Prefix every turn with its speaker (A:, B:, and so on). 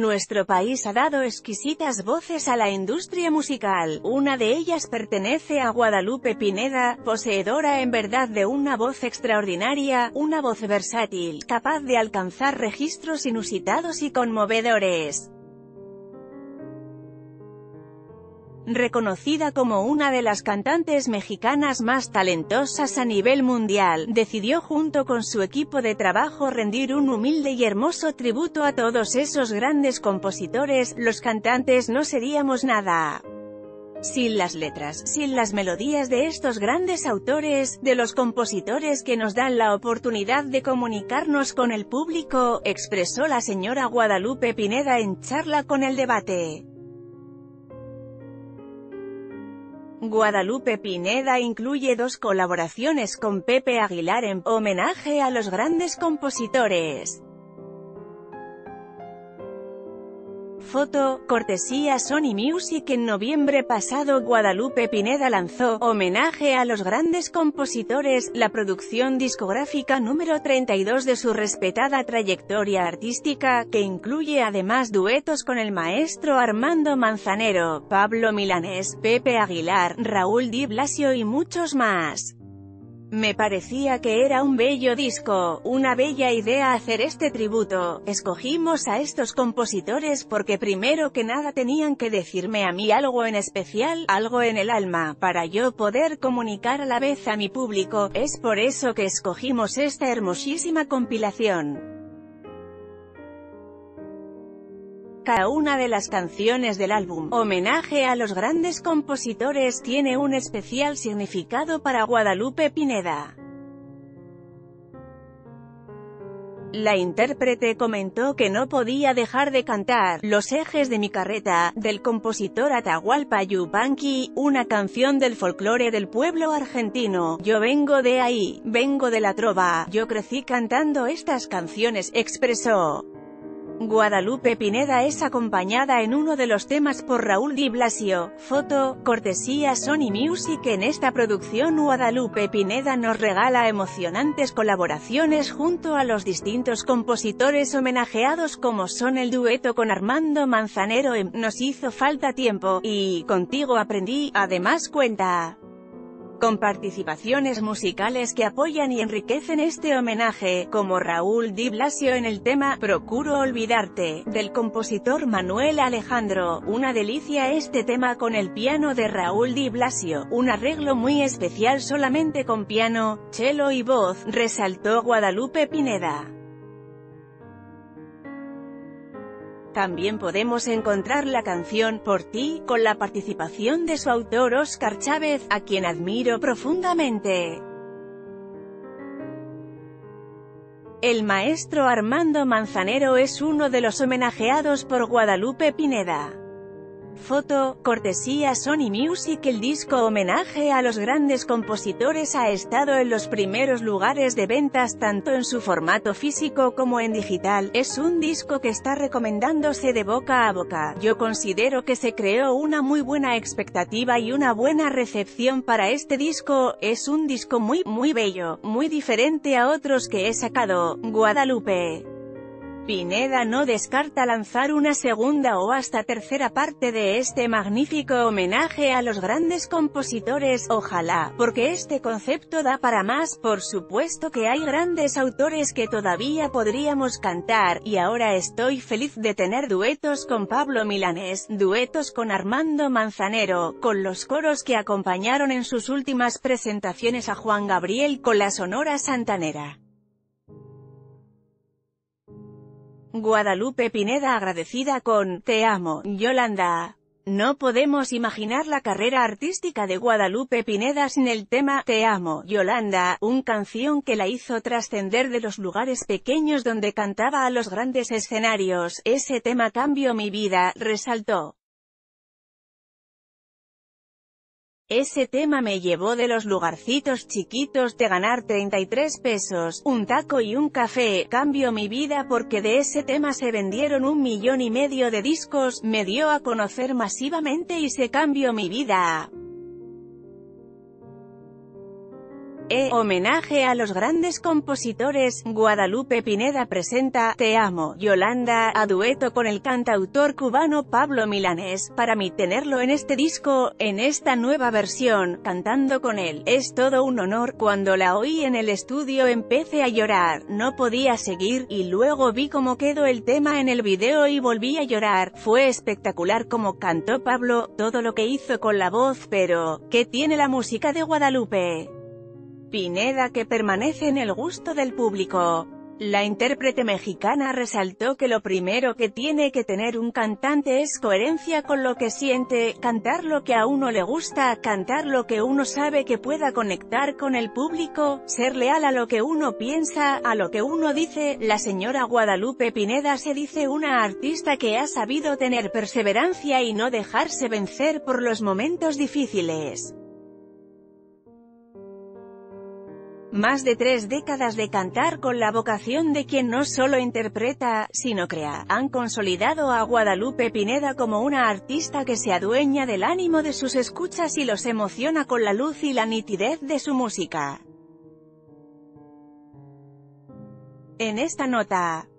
A: Nuestro país ha dado exquisitas voces a la industria musical, una de ellas pertenece a Guadalupe Pineda, poseedora en verdad de una voz extraordinaria, una voz versátil, capaz de alcanzar registros inusitados y conmovedores. Reconocida como una de las cantantes mexicanas más talentosas a nivel mundial, decidió junto con su equipo de trabajo rendir un humilde y hermoso tributo a todos esos grandes compositores, los cantantes no seríamos nada. Sin las letras, sin las melodías de estos grandes autores, de los compositores que nos dan la oportunidad de comunicarnos con el público, expresó la señora Guadalupe Pineda en charla con el debate. Guadalupe Pineda incluye dos colaboraciones con Pepe Aguilar en homenaje a los grandes compositores. Foto, cortesía Sony Music En noviembre pasado Guadalupe Pineda lanzó, homenaje a los grandes compositores, la producción discográfica número 32 de su respetada trayectoria artística, que incluye además duetos con el maestro Armando Manzanero, Pablo Milanés, Pepe Aguilar, Raúl Di Blasio y muchos más. Me parecía que era un bello disco, una bella idea hacer este tributo. Escogimos a estos compositores porque primero que nada tenían que decirme a mí algo en especial, algo en el alma, para yo poder comunicar a la vez a mi público. Es por eso que escogimos esta hermosísima compilación. Cada una de las canciones del álbum, homenaje a los grandes compositores, tiene un especial significado para Guadalupe Pineda. La intérprete comentó que no podía dejar de cantar Los ejes de mi carreta, del compositor Atahualpa Yupanqui, una canción del folclore del pueblo argentino. Yo vengo de ahí, vengo de la trova, yo crecí cantando estas canciones, expresó. Guadalupe Pineda es acompañada en uno de los temas por Raúl Di Blasio. Foto, cortesía Sony Music En esta producción Guadalupe Pineda nos regala emocionantes colaboraciones junto a los distintos compositores homenajeados como son el dueto con Armando Manzanero en Nos hizo falta tiempo, y Contigo aprendí, además cuenta con participaciones musicales que apoyan y enriquecen este homenaje, como Raúl Di Blasio en el tema «Procuro olvidarte», del compositor Manuel Alejandro, una delicia este tema con el piano de Raúl Di Blasio, un arreglo muy especial solamente con piano, cello y voz, resaltó Guadalupe Pineda. También podemos encontrar la canción Por ti, con la participación de su autor Oscar Chávez, a quien admiro profundamente. El maestro Armando Manzanero es uno de los homenajeados por Guadalupe Pineda. Foto, cortesía Sony Music El disco homenaje a los grandes compositores ha estado en los primeros lugares de ventas tanto en su formato físico como en digital, es un disco que está recomendándose de boca a boca. Yo considero que se creó una muy buena expectativa y una buena recepción para este disco, es un disco muy, muy bello, muy diferente a otros que he sacado, Guadalupe. Pineda no descarta lanzar una segunda o hasta tercera parte de este magnífico homenaje a los grandes compositores, ojalá, porque este concepto da para más, por supuesto que hay grandes autores que todavía podríamos cantar, y ahora estoy feliz de tener duetos con Pablo Milanés, duetos con Armando Manzanero, con los coros que acompañaron en sus últimas presentaciones a Juan Gabriel con la Sonora Santanera. Guadalupe Pineda agradecida con «Te amo, Yolanda». No podemos imaginar la carrera artística de Guadalupe Pineda sin el tema «Te amo, Yolanda», un canción que la hizo trascender de los lugares pequeños donde cantaba a los grandes escenarios. Ese tema cambió mi vida, resaltó. Ese tema me llevó de los lugarcitos chiquitos de ganar 33 pesos, un taco y un café, cambio mi vida porque de ese tema se vendieron un millón y medio de discos, me dio a conocer masivamente y se cambió mi vida. E. Homenaje a los grandes compositores, Guadalupe Pineda presenta Te amo, Yolanda, a dueto con el cantautor cubano Pablo Milanés, para mí tenerlo en este disco, en esta nueva versión, cantando con él, es todo un honor, cuando la oí en el estudio empecé a llorar, no podía seguir, y luego vi cómo quedó el tema en el video y volví a llorar, fue espectacular como cantó Pablo, todo lo que hizo con la voz pero, ¿qué tiene la música de Guadalupe? Pineda que permanece en el gusto del público. La intérprete mexicana resaltó que lo primero que tiene que tener un cantante es coherencia con lo que siente, cantar lo que a uno le gusta, cantar lo que uno sabe que pueda conectar con el público, ser leal a lo que uno piensa, a lo que uno dice. La señora Guadalupe Pineda se dice una artista que ha sabido tener perseverancia y no dejarse vencer por los momentos difíciles. Más de tres décadas de cantar con la vocación de quien no solo interpreta, sino crea, han consolidado a Guadalupe Pineda como una artista que se adueña del ánimo de sus escuchas y los emociona con la luz y la nitidez de su música. En esta nota,